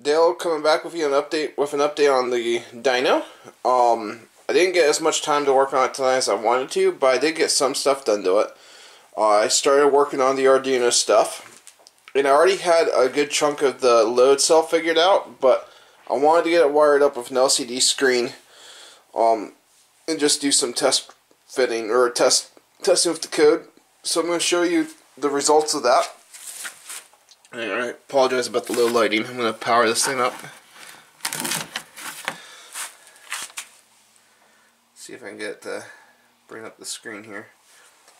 Dale coming back with you an update with an update on the dyno. Um, I didn't get as much time to work on it tonight as I wanted to, but I did get some stuff done to it. Uh, I started working on the Arduino stuff, and I already had a good chunk of the load cell figured out, but I wanted to get it wired up with an LCD screen, um, and just do some test fitting or test testing with the code. So I'm going to show you the results of that. I apologize about the low lighting. I'm going to power this thing up. See if I can get to bring up the screen here.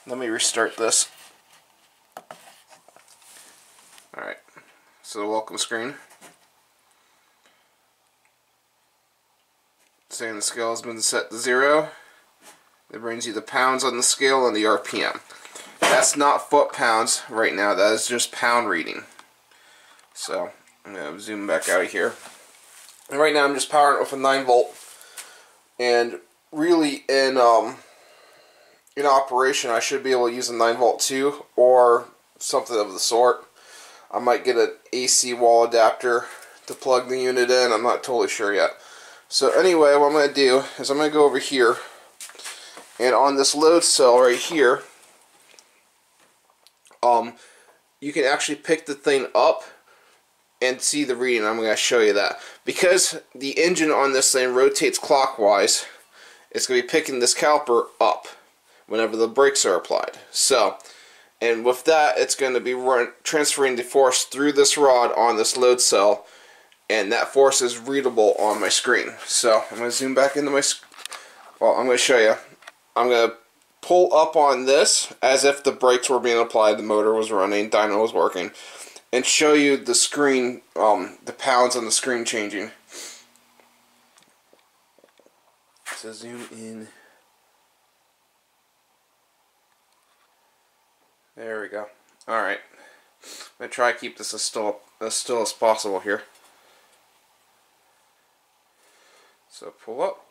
Let me restart this. Alright, so the welcome screen. Saying the scale has been set to zero. It brings you the pounds on the scale and the RPM. That's not foot pounds right now, that is just pound reading. So I'm going to zoom back out of here. And right now I'm just powering it with a 9 volt. And really in um, in operation I should be able to use a 9 volt 2 or something of the sort. I might get an AC wall adapter to plug the unit in. I'm not totally sure yet. So anyway, what I'm going to do is I'm going to go over here and on this load cell right here um, you can actually pick the thing up and see the reading. I'm going to show you that. Because the engine on this thing rotates clockwise, it's going to be picking this caliper up whenever the brakes are applied. So, and with that, it's going to be run, transferring the force through this rod on this load cell, and that force is readable on my screen. So, I'm going to zoom back into my, well, I'm going to show you. I'm going to pull up on this as if the brakes were being applied, the motor was running, dyno was working and show you the screen, um, the pounds on the screen changing. So zoom in. There we go. Alright. I'm going to try to keep this as still, as still as possible here. So pull up.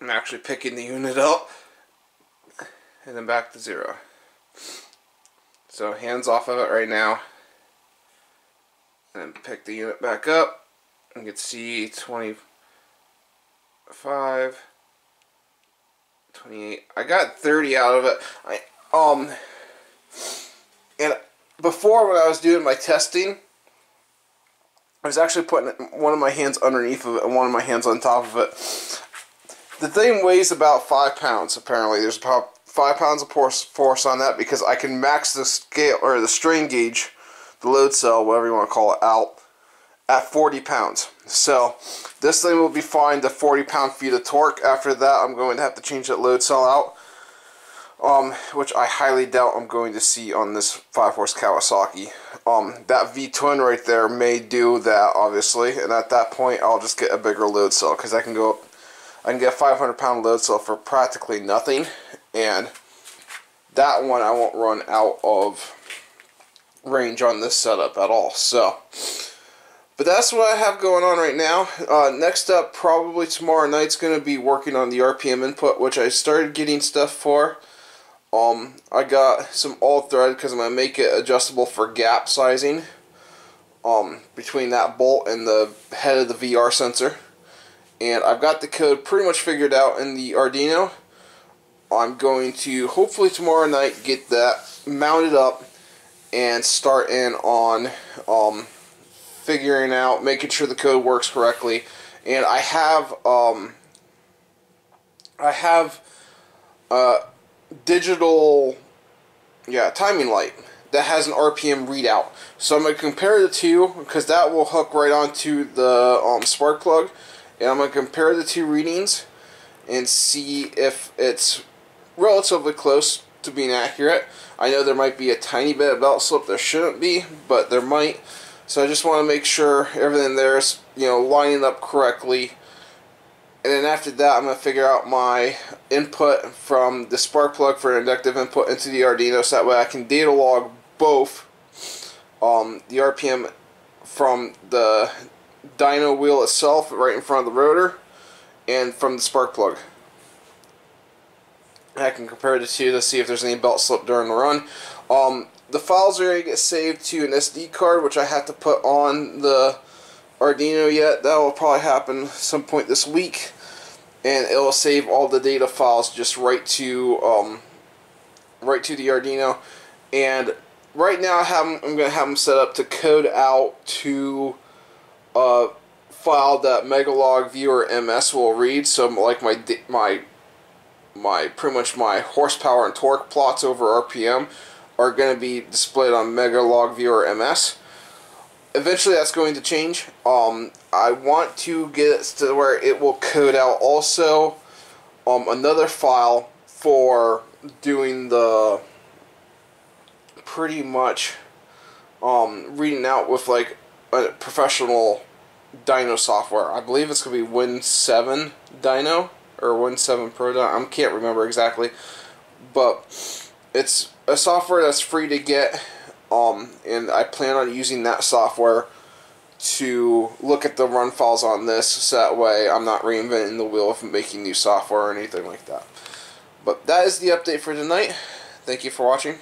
I'm actually picking the unit up and then back to zero. So hands off of it right now. And pick the unit back up. You can see 25, 28. I got 30 out of it. I um and before when I was doing my testing, I was actually putting one of my hands underneath of it and one of my hands on top of it. The thing weighs about five pounds apparently. There's about five pounds of force, on that because I can max the scale or the strain gauge, the load cell, whatever you want to call it, out at 40 pounds. So this thing will be fine to 40 pound feet of torque. After that, I'm going to have to change that load cell out, um, which I highly doubt I'm going to see on this 5 horse Kawasaki. Um, that V-twin right there may do that, obviously, and at that point, I'll just get a bigger load cell because I can go. I can get a 500 pound load cell for practically nothing and that one I won't run out of range on this setup at all so. But that's what I have going on right now. Uh, next up probably tomorrow night's gonna be working on the RPM input which I started getting stuff for. Um, I got some all thread because I'm gonna make it adjustable for gap sizing um, between that bolt and the head of the VR sensor. And I've got the code pretty much figured out in the Arduino I'm going to hopefully tomorrow night get that mounted up and start in on um, figuring out, making sure the code works correctly. And I have um, I have a digital yeah timing light that has an RPM readout. So I'm going to compare the two because that will hook right onto the um, spark plug. And I'm going to compare the two readings and see if it's relatively close to being accurate. I know there might be a tiny bit of belt slip there shouldn't be, but there might. So I just want to make sure everything there is, you know, lining up correctly. And then after that, I'm going to figure out my input from the spark plug for inductive input into the Arduino so that way I can data log both um, the RPM from the dyno wheel itself right in front of the rotor and from the spark plug. I can compare the two to see if there's any belt slip during the run. Um, the files are going to get saved to an SD card, which I have to put on the Arduino yet. That will probably happen some point this week. And it will save all the data files just right to um, right to the Arduino. And right now I have them, I'm going to have them set up to code out to a file that Megalog Viewer MS will read. So like my my my pretty much my horsepower and torque plots over RPM are going to be displayed on Mega Log Viewer MS. Eventually that's going to change. Um, I want to get to where it will code out also um, another file for doing the pretty much um, reading out with like a professional dyno software. I believe it's going to be Win 7 dyno or Win 7 Pro. I can't remember exactly. But it's a software that's free to get um, and I plan on using that software to look at the run files on this so that way I'm not reinventing the wheel of making new software or anything like that. But that is the update for tonight. Thank you for watching.